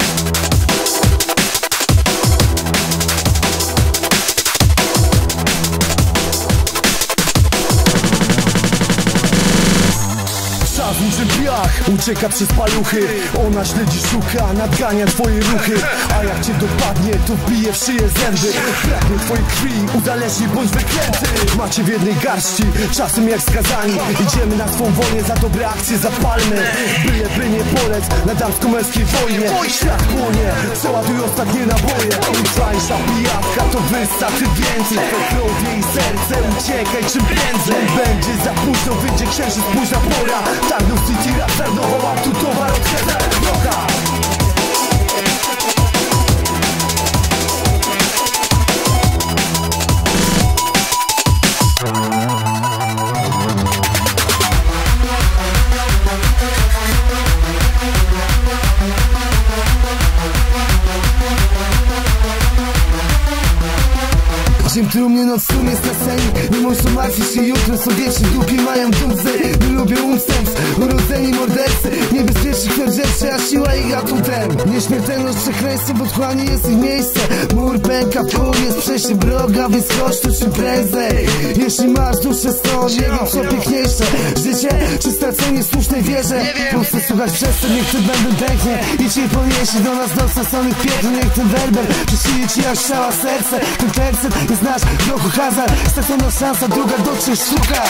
Thank you. Niczym piach ucieka przez paluchy. Ona śledzi, szuka, nadgania twoje ruchy. A jak cię dopadnie, to wbije w szyję zęby. Pragnie twojej krwi, uzależni bądź wyklęty. Macie w jednej garści, czasem jak skazani. Idziemy na swą wojnę, za dobre akcje zapalmy. Byle by nie polec na damsko-męskiej wojnie. Świat płonie, przeładuj ostatnie naboje. Tańsza pijawka to wystarczy więcej. Krowie i serce, uciekaj czym prędzej. Będzie za późno, wyjdzie księżyc, późna pora. Tarnów City, rap, Tarnowa, tu Czym trumnie noc sum jest na scenie? Nie muszą martwić się jutro Sobie ci dupie mają dumzy Nie lubią umstępstw Urodzeni mordercy Niebezpiecznych rzeczy A siła ich atutem Nieśmiertelność przekleństwem Otchłani jest ich miejsce. Mur pęka pół Jest przejście broga Więc chodź tu czym prędzej Jeśli masz duszę sto Nie wiem co piękniejsze. Życie czy stracenie słusznej wierze Proszę słuchać przez to Niech ten bęben pęknie I cię poniesie do nas do stosonych piekł Niech ten werber Przysili ci jak strzała serce. Ten tercet jest nasz w roku hazard. Stracona szansa, druga dotrzeć sztuka